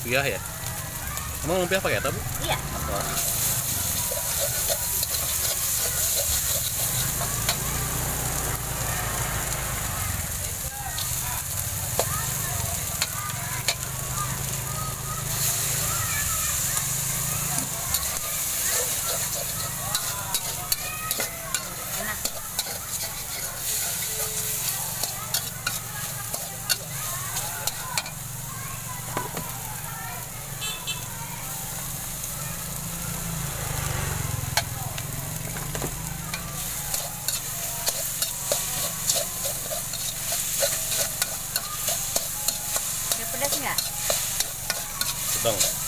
Lumpiah ya? Emang lumpiah pakai apa, Bu? Iya. 不动了。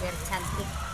Berchantik.